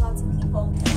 lots of people.